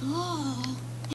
哦。